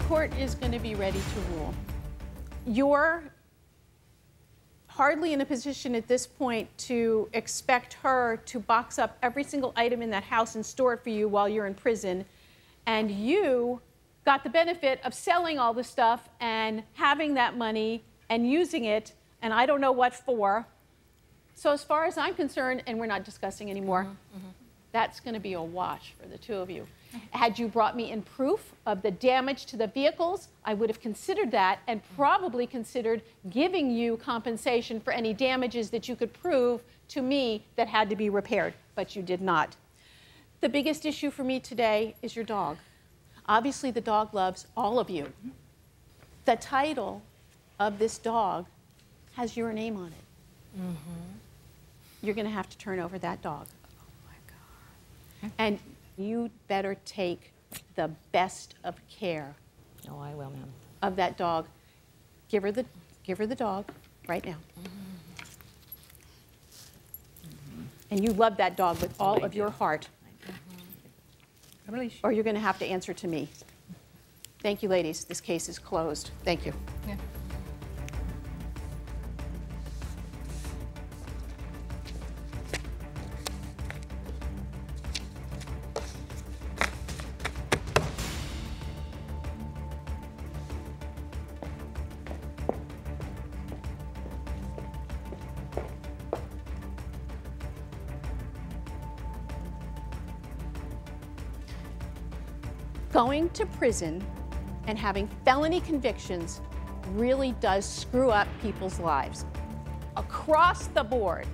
court is going to be ready to rule. You're hardly in a position at this point to expect her to box up every single item in that house and store it for you while you're in prison. And you got the benefit of selling all the stuff and having that money and using it, and I don't know what for. So, as far as I'm concerned, and we're not discussing anymore, mm-hmm, mm-hmm. That's going to be a wash for the two of you. Had you brought me in proof of the damage to the vehicles, I would have considered that and probably considered giving you compensation for any damages that you could prove to me that had to be repaired, but you did not. The biggest issue for me today is your dog. Obviously, the dog loves all of you. The title of this dog has your name on it. Mm-hmm. You're going to have to turn over that dog. Oh God. And you better take the best of care. Oh, I will, ma'am. Of that dog. Give her the, give her the dog right now. Mm-hmm. And you love that dog with all of your heart. Mm-hmm. Or you're going to have to answer to me. Thank you, ladies. This case is closed. Thank you. Yeah. Going to prison and having felony convictions really does screw up people's lives across the board.